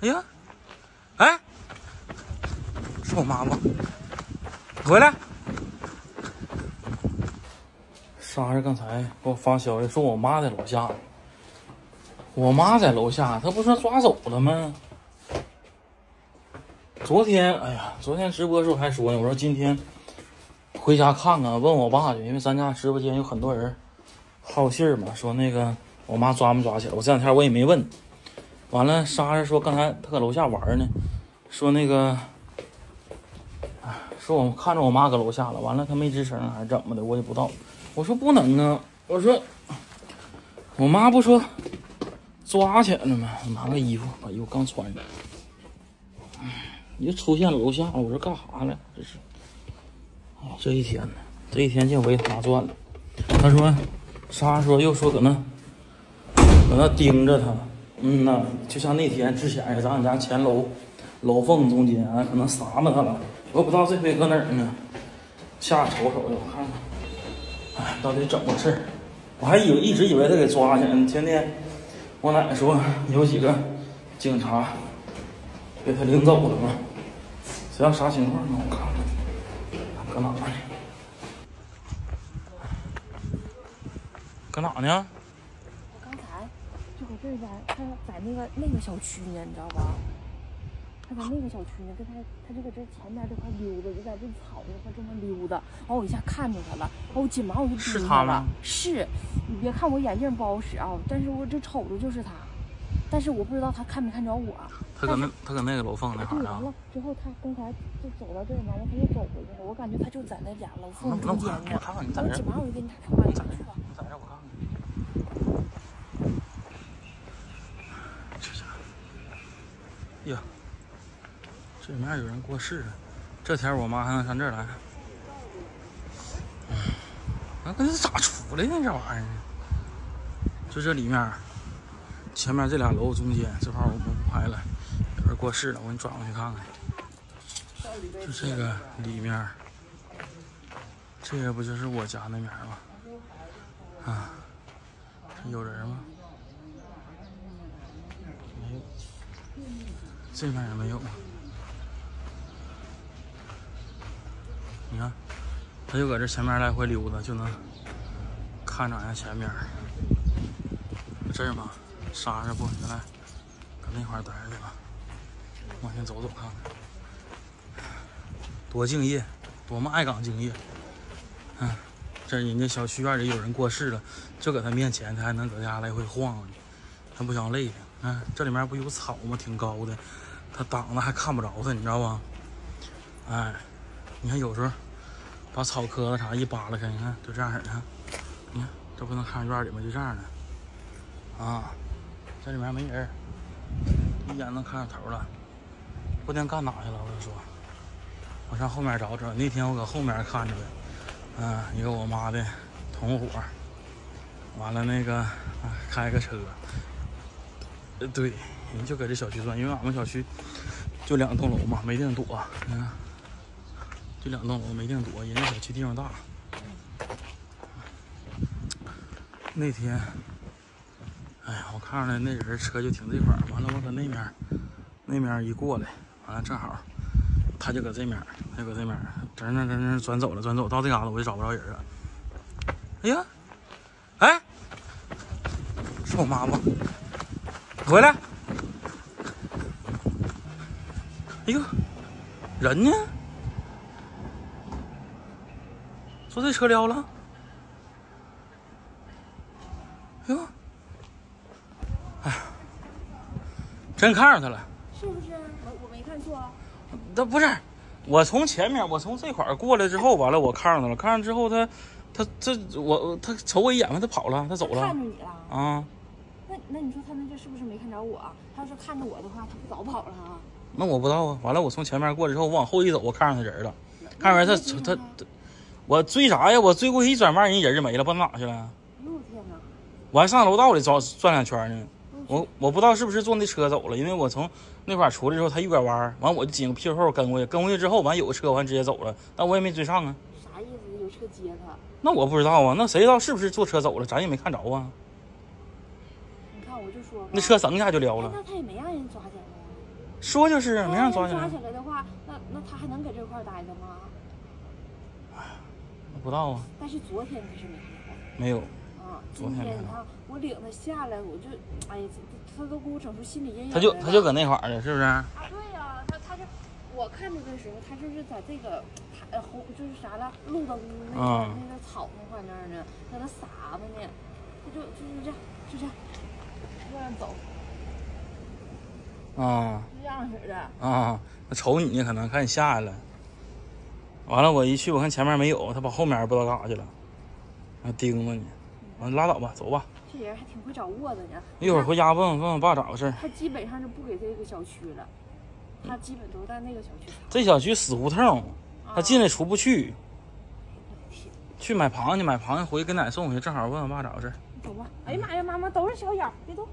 哎呀，哎，是我妈吗？回来。莎莎刚才给我发消息说我妈在楼下，我妈在楼下，她不是抓走了吗？昨天，哎呀，昨天直播的时候还说呢，我说今天回家看看，问我爸去，因为咱家直播间有很多人好信儿嘛，说那个我妈抓没抓起来。我这两天我也没问。完了，莎莎说刚才她搁楼下玩呢，说那个，说我看着我妈搁楼下了，完了她没吱声还是怎么的，我也不知道。我说不能啊，我说我妈不说抓起来了吗？拿个衣服把衣服刚穿上，你就出现楼下了，我说干啥呢？这是，这一天呢，这一天净围他转了。他说，莎莎说又说搁那搁那盯着他，嗯呐，就像那天之前似的，咱家前楼楼缝中间，可能撒么他了，我不知道这回搁哪儿呢，下瞅瞅去，我看看。哎，到底怎么回事？我还以为一直以为他给抓去了。前天我奶奶说有几个警察给他领走了嘛，知道啥情况呢？我看看，搁哪呢？搁哪呢？这边，他在那个那个小区呢，你知道吧？他在那个小区呢，跟他他就搁这前面这块溜达，就在这草这块这么溜达。完我一下看着他了，完我紧忙我就盯他了。是，你别看我眼镜不好使啊，但是我这瞅着就是他，但是我不知道他看没看着我。他搁那他搁那个楼缝那块儿完了之后，他刚才就走到这儿，完了他又走回去了。我感觉他就在那俩楼缝中间呢。我紧忙我就给你打电话，你去吧。你在这我看看。这家伙，呀，这面有人过世了。这天我妈还能上这儿来。那这咋出来呢？这玩意儿，就这里面，前面这俩楼中间这块我不拍了，有人过世了，我给你转过去看看。就这个里面，这个不就是我家那面吗？啊，这有人吗？没有，这面也没有。你看。他就搁这前面来回溜达，就能看着俺前面。这儿吗？莎莎不，原来搁那块待着呢。往前走走看看，多敬业，多么爱岗敬业。嗯，这人家小区院里有人过世了，就搁他面前，他还能搁家来回晃悠，他不想累的。嗯，这里面不有草吗？挺高的，他挡着还看不着他，你知道吧？哎，你看有时候。把草棵子啥一扒拉开，你看就这样式的，你看这不能看院里吗？就这样的，啊，这里面没人，一眼能看着头了，不定干哪去了。我跟你说，我上后面找找。那天我搁后面看着的，嗯，一个我妈的同伙，完了那个开个车，对，人就搁这小区转，因为俺们小区就两栋楼嘛，没地方躲，你看。这两栋楼没地方躲，人家小区地方大。那天，哎呀，我看着那人车就停这块儿，完了我搁那面，那面一过来，完了正好，他就搁这面，他就搁这面，整整整整转走了，转走到这嘎达我就找不着人了。哎呀，哎，是我妈吗？回来。哎呦，人呢？说这车撩了，哎呦，哎，真看上他了，是不是？我我没看错啊。那不是，我从前面，我从这块过来之后，完了我看上他了，看上之后他，他这我他瞅我一眼，他跑了，他走了。看着你了啊？那那你说他那这是不是没看着我？他要是看着我的话，他不早跑了啊？那我不知道啊。完了，我从前面过来之后，我往后一走，我看上他人了，看着他他他。我追啥呀？我追过去一转弯，人人就没了，不知道哪去了。呦天哪！我还上楼道里转转两圈呢。我我不知道是不是坐那车走了，因为我从那块出来之后，他一拐弯，完我就紧个屁股后跟过去，跟过去之后，完有个车，完直接走了，但我也没追上啊。啥意思？有车接他？那我不知道啊，那谁知道是不是坐车走了？咱也没看着啊。你看，我就说，那车噌一下就撩了。那他也没让人抓起来。说就是没让让抓起来抓，起来的话，那那他还能搁这块儿待着吗？不知道啊，但是昨天他是没看到。没有。啊，昨今天你看我领他下来，我就，哎呀，他他都给我整出心理阴影他就他就搁那块儿了，是不是？啊，对呀、他他就我看着的时候，他就是在这个呃红就是啥了，路灯那个、嗯那个草那块那儿呢，在那撒着呢，他就就是这样，就这样，这样走，啊就这样式的。啊，他瞅你呢，可能看你下来了。完了，我一去，我看前面没有，他跑后面不知道干啥去了，还盯着你。完了拉倒吧，走吧。这人还挺会找窝子呢。一会儿回家问问问我爸咋回事。他基本上就不给这个小区了，他基本都在那个小区。这小区死胡同，他进来出不去。天去买螃蟹，买螃蟹回去给奶送回去，正好问我爸咋回事。走吧。哎呀妈呀，妈妈都是小眼儿，别动。